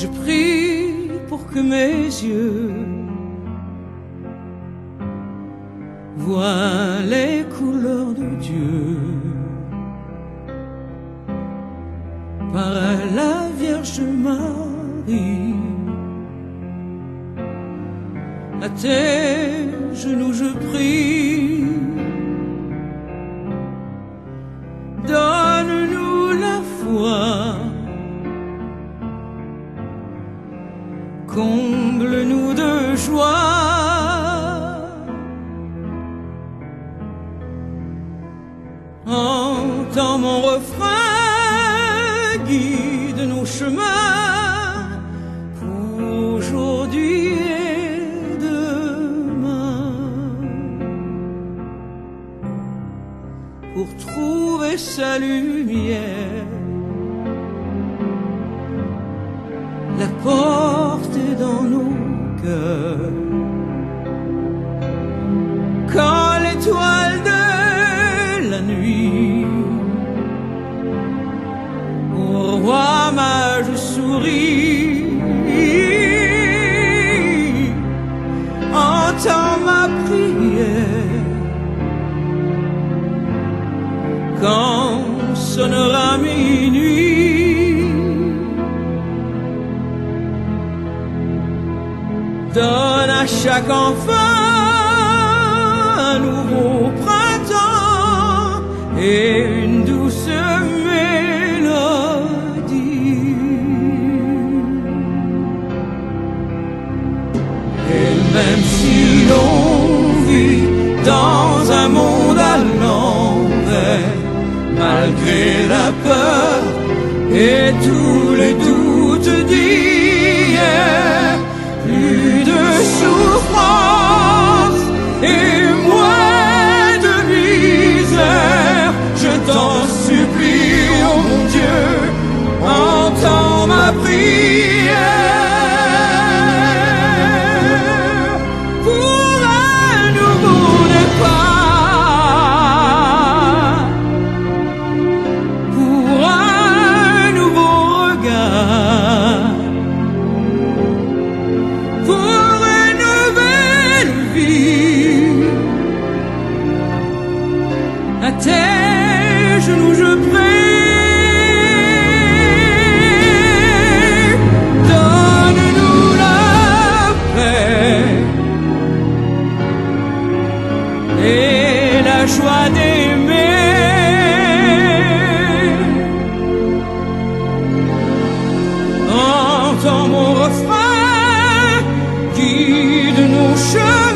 Je prie pour que mes yeux voient les couleurs de Dieu par la Vierge Marie. À tes genoux je prie. Comble-nous de joie. Entends mon refrain, guide nos chemins pour aujourd'hui et demain. Pour trouver sa lumière, la porte dans nos cœurs. Quand l'étoile de la nuit au roi mage sourit, entends ma prière quand sonnera chaque enfant un nouveau printemps et une douce mélodie. Et même si l'on vit dans un monde à l'envers, malgré la peur et tous tes genoux je prie, donne-nous la paix et la joie d'aimer. Entends mon refrain, guide nos chemins